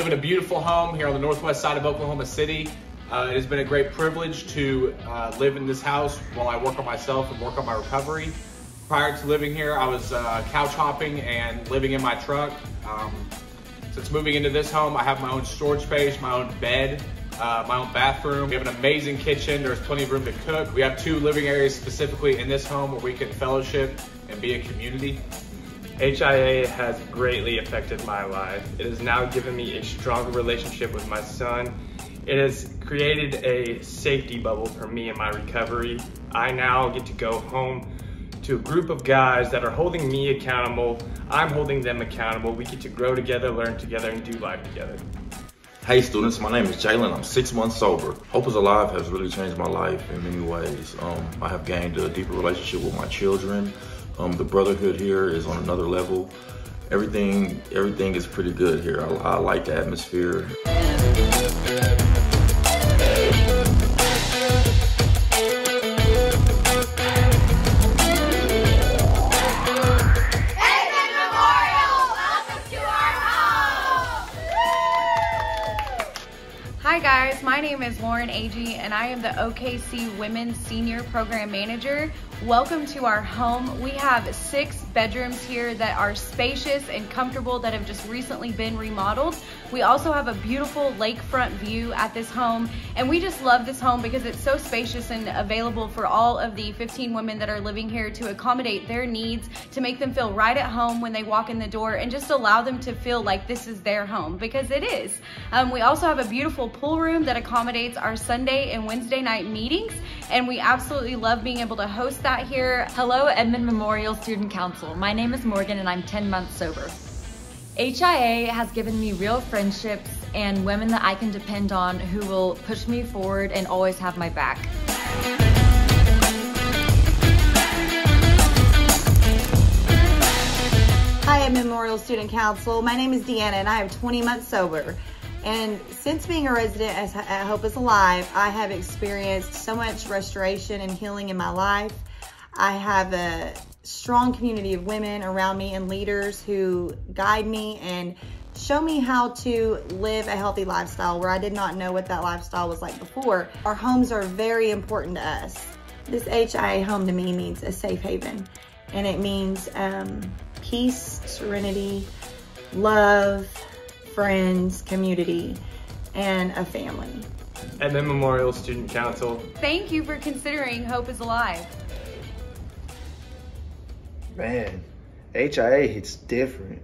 live in a beautiful home here on the northwest side of Oklahoma City. Uh, it has been a great privilege to uh, live in this house while I work on myself and work on my recovery. Prior to living here, I was uh, couch hopping and living in my truck. Um, since moving into this home, I have my own storage space, my own bed, uh, my own bathroom. We have an amazing kitchen. There's plenty of room to cook. We have two living areas specifically in this home where we can fellowship and be a community. HIA has greatly affected my life. It has now given me a stronger relationship with my son. It has created a safety bubble for me in my recovery. I now get to go home to a group of guys that are holding me accountable. I'm holding them accountable. We get to grow together, learn together, and do life together. Hey students, my name is Jalen. I'm six months sober. Hope is Alive has really changed my life in many ways. Um, I have gained a deeper relationship with my children. Um, the brotherhood here is on another level. Everything, everything is pretty good here. I, I like the atmosphere. Hi guys, my name is Lauren Agee and I am the OKC Women's Senior Program Manager. Welcome to our home. We have six bedrooms here that are spacious and comfortable that have just recently been remodeled. We also have a beautiful lakefront view at this home and we just love this home because it's so spacious and available for all of the 15 women that are living here to accommodate their needs, to make them feel right at home when they walk in the door and just allow them to feel like this is their home because it is. Um, we also have a beautiful pool room that accommodates our Sunday and Wednesday night meetings and we absolutely love being able to host that here. Hello Edmond Memorial Student Council. My name is Morgan and I'm 10 months sober. HIA has given me real friendships and women that I can depend on who will push me forward and always have my back. Hi, I'm Memorial Student Council. My name is Deanna and I am 20 months sober. And since being a resident at Hope is Alive, I have experienced so much restoration and healing in my life. I have a strong community of women around me and leaders who guide me and show me how to live a healthy lifestyle where I did not know what that lifestyle was like before. Our homes are very important to us. This HIA home to me means a safe haven and it means um, peace, serenity, love, friends, community, and a family. Edmond Memorial Student Council. Thank you for considering Hope is Alive. Man, HIA hits different.